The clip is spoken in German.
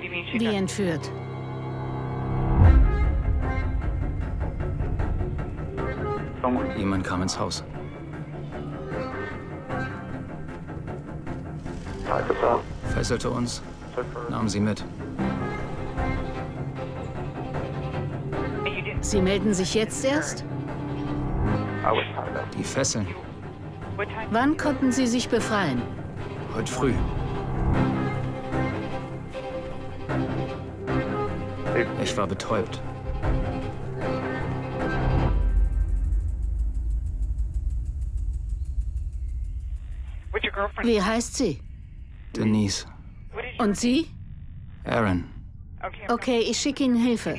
Wie entführt? Jemand kam ins Haus. Fesselte uns, nahm sie mit. Sie melden sich jetzt erst? Die Fesseln. Wann konnten Sie sich befreien? Heute früh. Ich war betäubt. Wie heißt sie? Denise. Und Sie? Aaron. Okay, ich schicke Ihnen Hilfe.